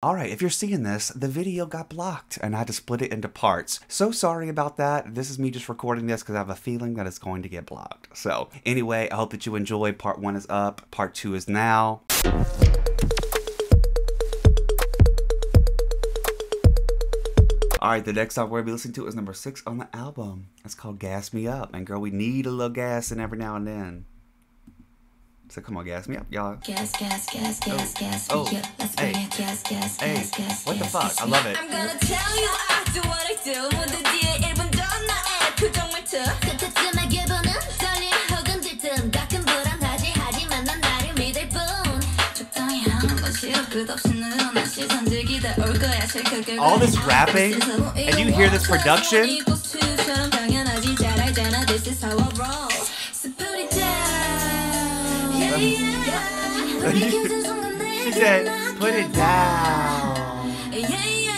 Alright, if you're seeing this, the video got blocked and I had to split it into parts. So sorry about that. This is me just recording this because I have a feeling that it's going to get blocked. So, anyway, I hope that you enjoyed. Part 1 is up, Part 2 is now. Alright, the next song we're gonna be listening to is number 6 on the album. It's called Gas Me Up. And girl, we need a little gas in every now and then. So come on, gas me up, y'all. Gas, gas, gas, gas, gas, Oh. me up. Let's Hey. bring it. Gas, gas, Hey. gas, gas, What the gas, fuck? gas, I me love up. it. I'm gonna tell you I do what I do. 모두 뒤에 1분 더 나의 표정 말투. 그때쯤에 기분은 떨림 혹은 짙음. 가끔 불안하지 하지만 난 나를 믿을 뿐. 적당히 한 번씩 끝없이 늘어난 시선 즐기다 올 거야 실컷 끌고 All this 가자. rapping, This is how and you hear this it production? equals to 처럼 당연하지 잘 알잖아. This is how I roll. She said, put it down. Yeah, yeah.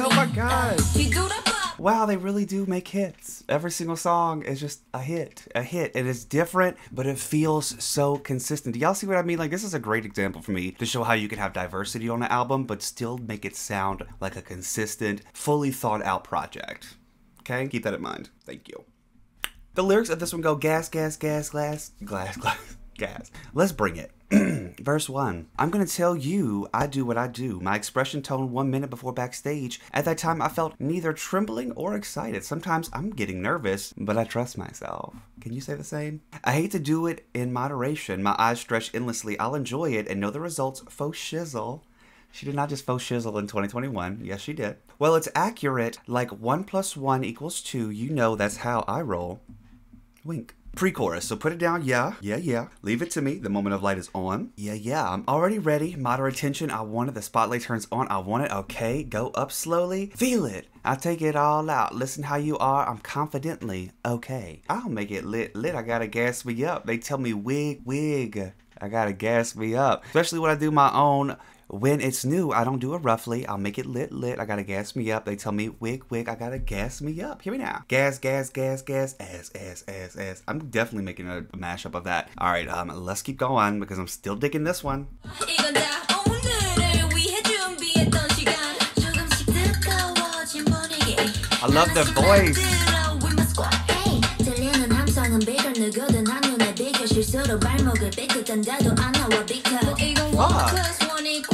Oh my god. Wow, they really do make hits. Every single song is just a hit, a hit. It is different, but it feels so consistent. Do y'all see what I mean? Like, this is a great example for me to show how you can have diversity on an album, but still make it sound like a consistent, fully thought out project. Okay? Keep that in mind. Thank you. The lyrics of this one go gas, gas, gas, glass, glass, glass gas. Let's bring it. Verse 1 I'm gonna tell you I do what I do. My expression tone one minute before backstage. At that time, I felt neither trembling or excited. Sometimes I'm getting nervous, but I trust myself. Can you say the same? I hate to do it in moderation. My eyes stretch endlessly. I'll enjoy it and know the results. Faux shizzle. She did not just faux shizzle in 2021. Yes, she did. Well, it's accurate. Like 1 plus 1 equals 2. You know that's how I roll. Wink. Pre chorus. So put it down. Yeah. Yeah, yeah. Leave it to me. The moment of light is on. Yeah, yeah. I'm already ready. Moderate attention. I want it. The spotlight turns on. I want it. Okay. Go up slowly. Feel it. I'll take it all out. Listen how you are. I'm confidently okay. I'll make it lit. Lit. I gotta gas me up. They tell me wig, wig. I gotta gas me up. Especially when I do my own. When it's new, I don't do it roughly. I'll make it lit lit. I gotta gas me up. They tell me wig wig. I gotta gas me up. Hear me now. Gas gas gas gas ass ass ass ass. I'm definitely making a mashup of that. All right, um, let's keep going because I'm still digging this one. I love their voice. 아.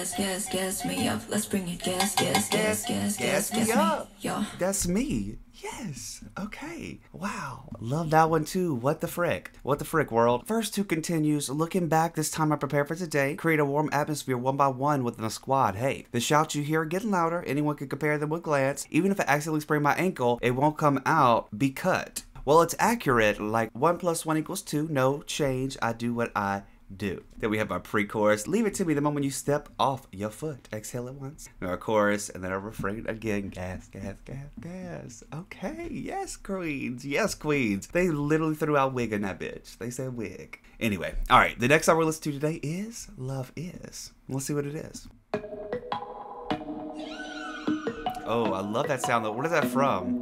gas, gas, gas, me up. Let's bring it gas, gas, gas, gas, Gas gas, me up. Yo. That's me. Yes. Okay. Wow. Love that one too. What the frick? What the frick, world? Verse 2 continues. Looking back, this time I prepared for today. Create a warm atmosphere one by one within a squad. Hey, the shouts you hear are getting louder. Anyone can compare them with glance. Even if I accidentally sprain my ankle, it won't come out. Be cut. Well, it's accurate. Like 1 plus 1 equals 2. No change. I do what I do. Then we have our pre-chorus. Leave it to me the moment you step off your foot. Exhale it once. And our chorus, and then our refrain again. Gas, gas, gas, gas. Okay, yes, queens. Yes, queens. They literally threw out wig in that bitch. They said wig. Anyway, all right. The next song we're listening to today is "Love Is." Let's see what it is. Oh, I love that sound though. What is that from?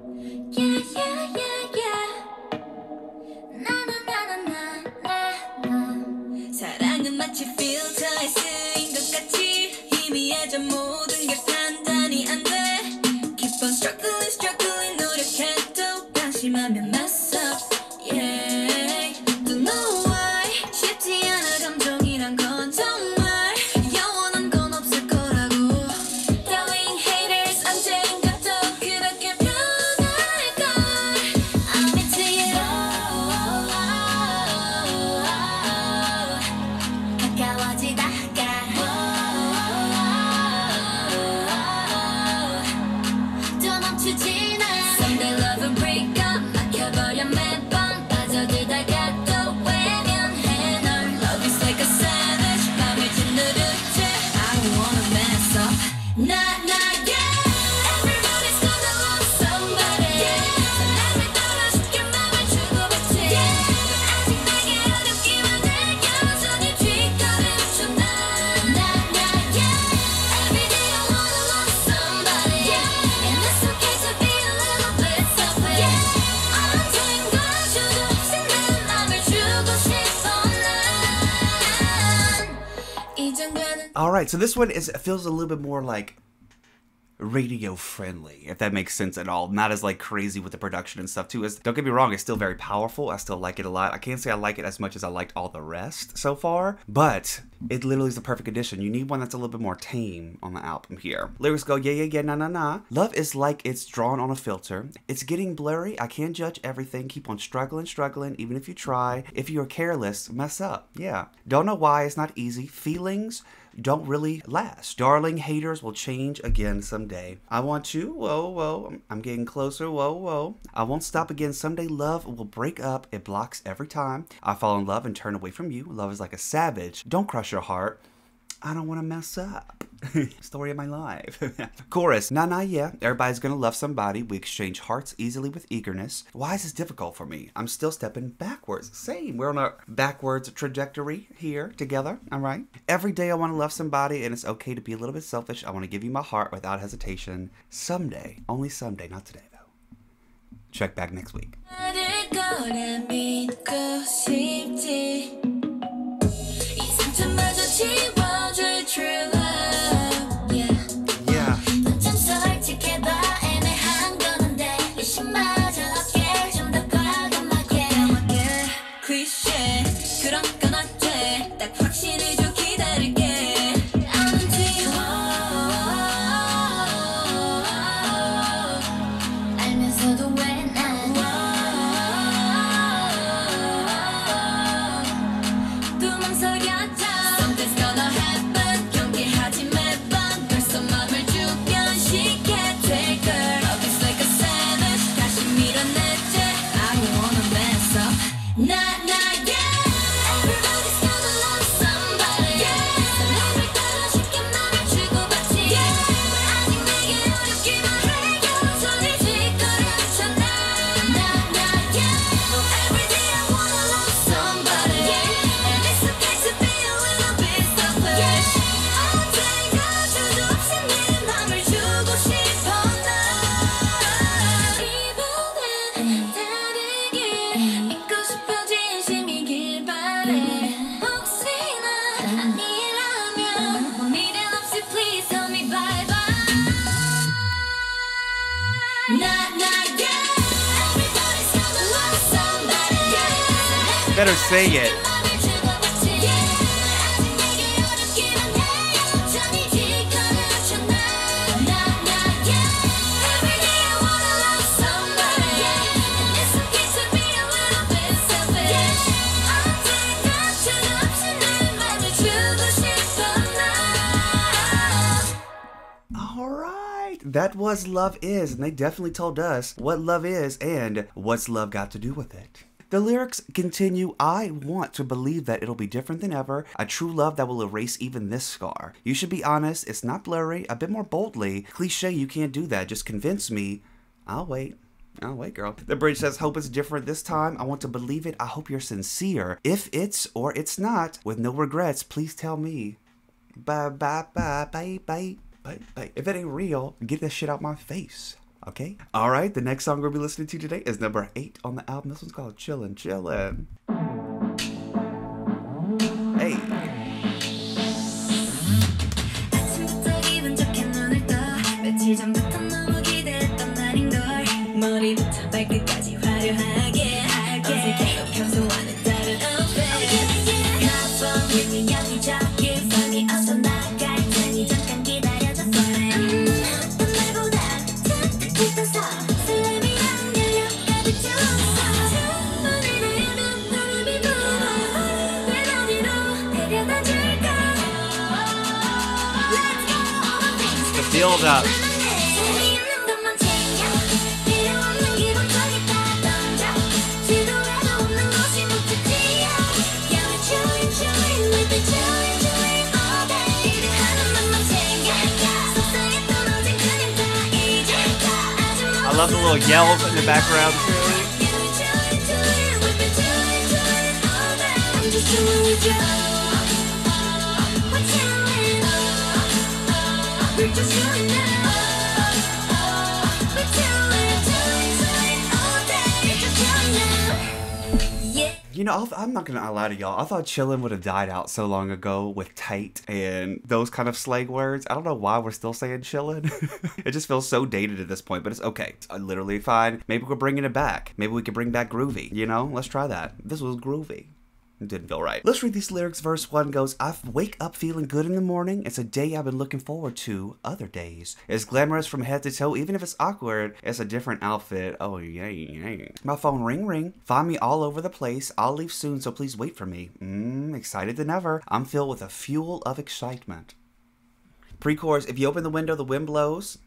All right, so this one is feels a little bit more like radio friendly, if that makes sense at all. Not as like crazy with the production and stuff too. As don't get me wrong, it's still very powerful. I still like it a lot. I can't say I like it as much as I liked all the rest so far, but it literally is the perfect addition. You need one that's a little bit more tame on the album here. Lyrics go yeah yeah yeah na na na. Love is like it's drawn on a filter. It's getting blurry. I can't judge everything. Keep on struggling, struggling. Even if you try, if you are careless, mess up. Yeah. Don't know why. It's not easy. Feelings don't really last. Darling haters will change again someday. I want you, whoa, whoa, I'm getting closer, whoa, whoa. I won't stop again. Someday love will break up. It blocks every time. I fall in love and turn away from you. Love is like a savage. Don't crush your heart. I don't want to mess up. Story of my life. Chorus. Nah, nah, yeah. Everybody's gonna love somebody. We exchange hearts easily with eagerness. Why is this difficult for me? I'm still stepping backwards. Same. We're on a backwards trajectory here together. All right. Every day I want to love somebody, and it's okay to be a little bit selfish. I want to give you my heart without hesitation. Someday. Only someday. Not today, though. Check back next week. 나 All right. That was Love Is, and they definitely told us what love is and what's love got to do with it. The lyrics continue I want to believe that it'll be different than ever, a true love that will erase even this scar. You should be honest, it's not blurry, a bit more boldly. Cliche, you can't do that, just convince me. I'll wait. I'll wait, girl. The bridge says, Hope is different this time. I want to believe it. I hope you're sincere. If it's or it's not, with no regrets, please tell me. Bye, bye, bye, bye, bye. hey, hey, if it ain't real, get that shit out my face. Okay? Alright, the next song we'll be listening to today is number eight on the album. This one's called Chillin' Chillin'. Little yells in the background. We're chillin' chillin' we've You know, I'm not gonna lie to y'all. I thought chillin' would have died out so long ago with tight and those kind of slang words. I don't know why we're still saying chillin'. it just feels so dated at this point, but it's okay. It's uh, literally fine. Maybe we're bringing it back. Maybe we could bring back groovy. You know, let's try that. This was groovy. It didn't feel right. Let's read these lyrics. Verse 1 goes, I wake up feeling good in the morning. It's a day I've been looking forward to other days. It's glamorous from head to toe, even if it's awkward. It's a different outfit. Oh, yeah, yeah. My phone ring ring. Find me all over the place. I'll leave soon, so please wait for me. Mmm, excited than ever. I'm filled with a fuel of excitement. Pre chorus, if you open the window, the wind blows.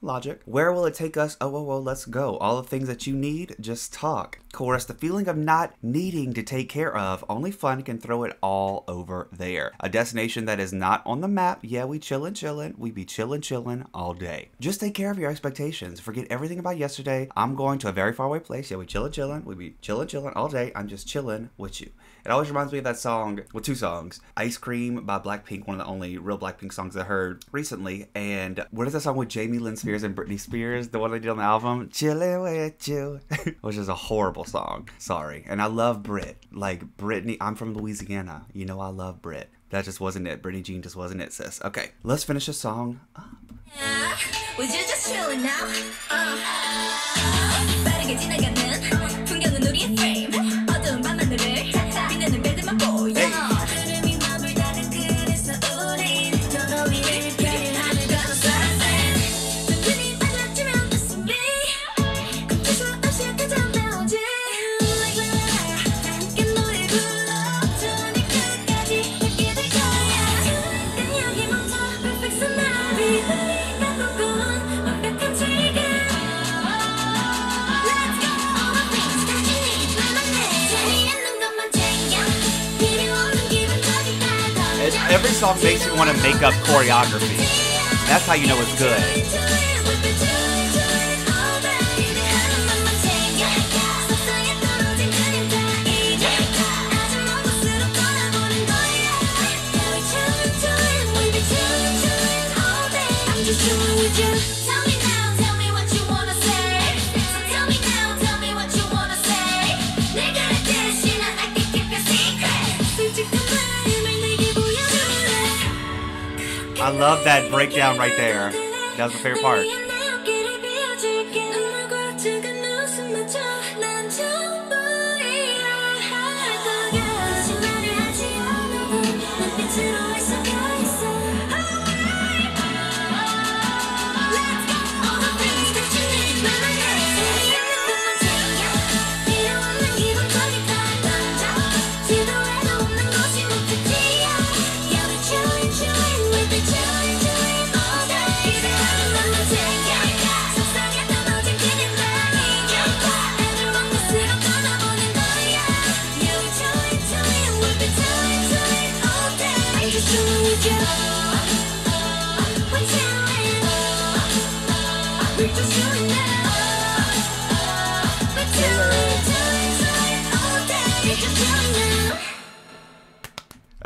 Logic. Where will it take us? Oh, oh, oh, let's go. All the things that you need, just talk. Chorus, the feeling of not needing to take care of. Only fun can throw it all over there. A destination that is not on the map. Yeah, we chillin', chillin'. We be chillin', chillin' all day. Just take care of your expectations. Forget everything about yesterday. I'm going to a very far away place. Yeah, we chillin', chillin'. We be chillin', chillin' all day. I'm just chillin' with you. It always reminds me of that song, well, two songs. Ice Cream by Blackpink, one of the only real Blackpink songs I heard recently. And what is that song with Jamie Lynn Spears and Britney Spears, the one they did on the album? Chillin' with you, which is a horrible song. Sorry. And I love Brit. Like, Britney, I'm from Louisiana. You know I love Brit. That just wasn't it. Britney Jean just wasn't it, sis. Okay, let's finish the song up. Would every song makes you want to make up choreography. That's how you know it's good. I love that breakdown right there. That was my favorite part.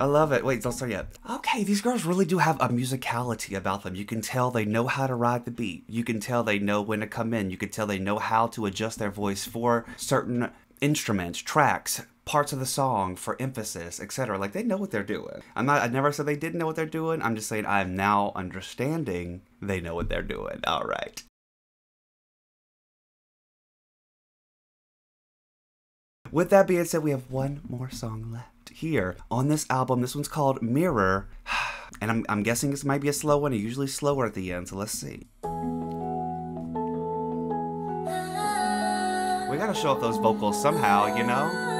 I love it. Wait, don't start yet. Okay, these girls really do have a musicality about them. You can tell they know how to ride the beat. You can tell they know when to come in. You can tell they know how to adjust their voice for certain instruments, tracks, parts of the song for emphasis, etc. Like they know what they're doing. I'm not I never said they didn't know what they're doing. I'm just saying I'm now understanding they know what they're doing. All right. With that being said, we have one more song left here on this album. This one's called Mirror. And I'm, I'm guessing this might be a slow one. It's usually slower at the end, so let's see. We gotta show off those vocals somehow, you know?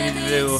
to do.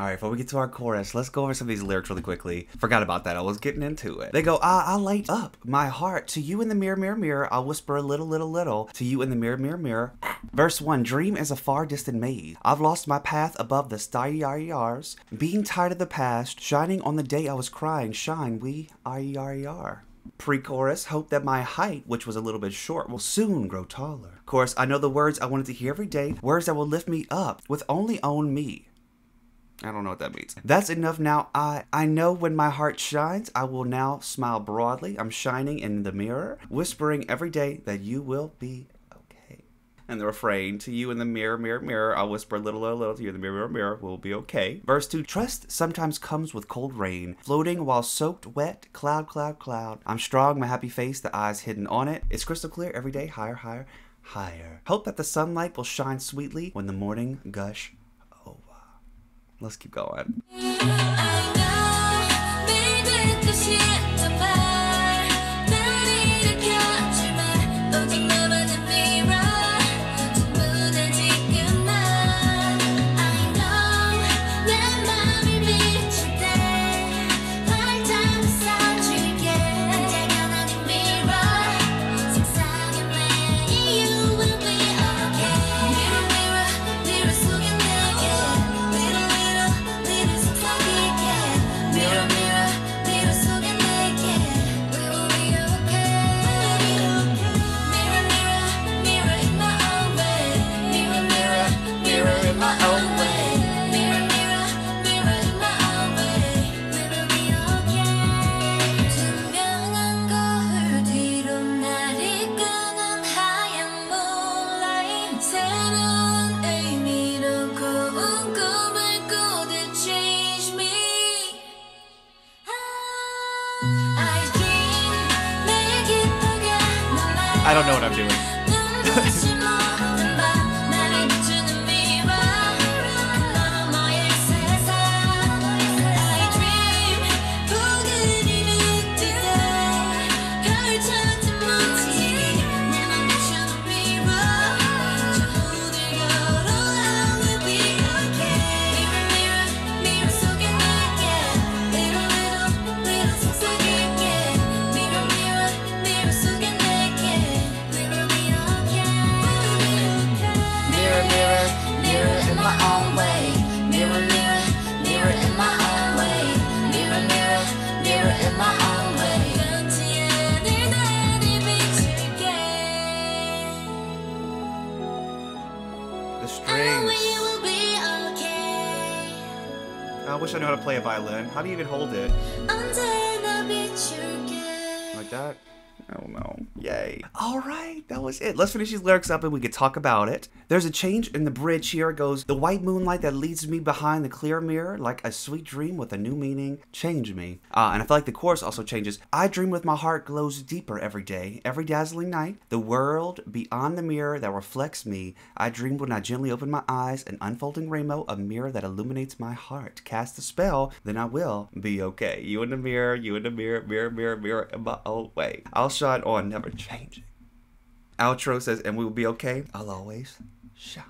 Alright, before we get to our chorus, let's go over some of these lyrics really quickly. Forgot about that, I was getting into it. They go, I, I light up my heart to you in the mirror, mirror, mirror. I'll whisper a little, little, little to you in the mirror, mirror, mirror. Verse 1 Dream is a far distant maze. I've lost my path above the starry RERs. Being tired of the past, shining on the day I was crying, shine, we RERER. Pre chorus, hope that my height, which was a little bit short, will soon grow taller. Chorus, I know the words I wanted to hear every day, words that will lift me up with only own me. I don't know what that means. That's enough now. I I know when my heart shines, I will now smile broadly. I'm shining in the mirror, whispering every day that you will be. And the refrain, to you in the mirror, mirror, mirror, I'll whisper a little, little, little to you in the mirror, mirror, mirror, we'll be okay. Verse 2, trust sometimes comes with cold rain, floating while soaked wet, cloud, cloud, cloud. I'm strong, my happy face, the eyes hidden on it. It's crystal clear every day, higher, higher, higher. Hope that the sunlight will shine sweetly when the morning gush over. Let's keep going. What I'm doing. play a violin. How do you even hold it? Like that? I don't know. Yay. All right, that was it. Let's finish these lyrics up and we can talk about it. There's a change in the bridge here. It goes, The white moonlight that leads me behind the clear mirror, like a sweet dream with a new meaning, change me. Uh, and I feel like the chorus also changes. I dream with my heart glows deeper every day, every dazzling night. The world beyond the mirror that reflects me. I dream when I gently open my eyes, an unfolding rainbow, a mirror that illuminates my heart. Cast the spell, then I will be okay. You in the mirror, you in the mirror, mirror, mirror, mirror, in my own way. I'll shine on, never changing. Outro says, and we will be okay. I'll always shine.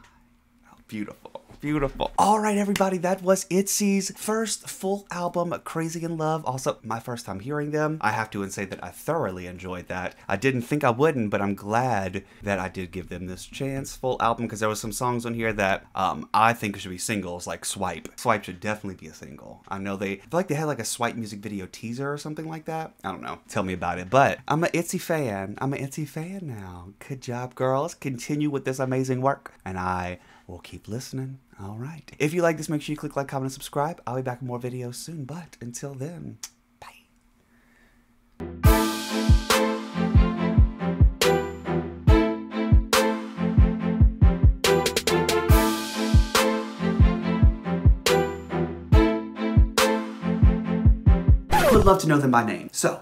How beautiful. Beautiful. All right, everybody, that was ITZY's first full album, Crazy in Love. Also, my first time hearing them. I have to and say that I thoroughly enjoyed that. I didn't think I wouldn't, but I'm glad that I did give them this chance. Full album, because there was some songs on here that um, I think should be singles, like Swipe. Swipe should definitely be a single. I know they I feel like they had like a Swipe music video teaser or something like that. I don't know. Tell me about it. But I'm an ITZY fan. I'm an ITZY fan now. Good job, girls. Continue with this amazing work. And I will keep listening. All right. If you like this, make sure you click like, comment, and subscribe. I'll be back with more videos soon. But until then, bye. would love to know them by name. So,